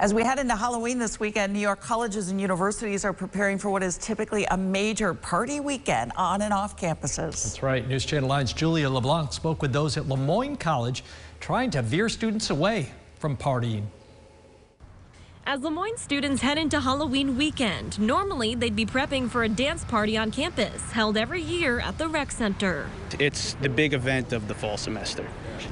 As we head into Halloween this weekend, New York colleges and universities are preparing for what is typically a major party weekend on and off campuses. That's right. News Channel 9's Julia LeBlanc spoke with those at Le Moyne College trying to veer students away from partying. As Le Moyne students head into Halloween weekend, normally they'd be prepping for a dance party on campus held every year at the rec center. It's the big event of the fall semester.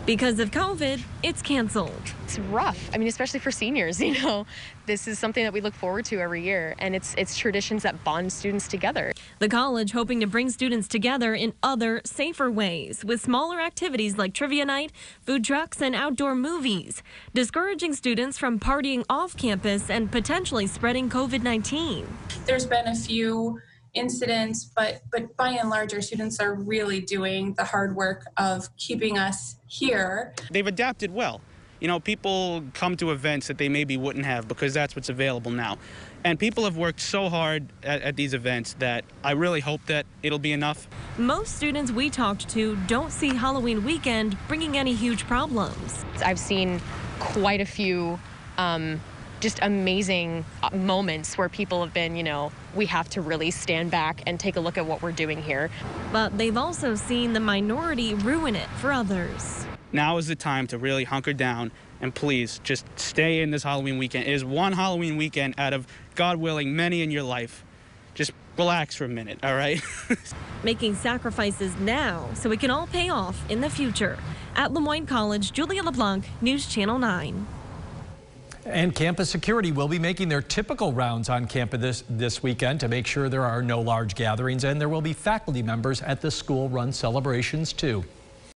Because of COVID, it's canceled. It's rough. I mean, especially for seniors, you know. This is something that we look forward to every year, and it's it's traditions that bond students together. The college hoping to bring students together in other, safer ways with smaller activities like trivia night, food trucks, and outdoor movies, discouraging students from partying off campus and potentially spreading COVID-19. There's been a few incidents, but but by and large, our students are really doing the hard work of keeping us here. They've adapted well. You know, people come to events that they maybe wouldn't have because that's what's available now. And people have worked so hard at, at, these events that I really hope that it'll be enough. Most students we talked to don't see Halloween weekend bringing any huge problems. I've seen quite a few um, just amazing uh, moments where people have been, you know, we have to really stand back and take a look at what we're doing here. But they've also seen the minority ruin it for others. Now is the time to really hunker down and please just stay in this Halloween weekend. It is one Halloween weekend out of, God willing, many in your life. Just relax for a minute, all right? Making sacrifices now so it can all pay off in the future. At Le Moyne College, Julia LeBlanc, News Channel 9. And campus security will be making their typical rounds on campus this, this weekend to make sure there are no large gatherings and there will be faculty members at the school run celebrations too.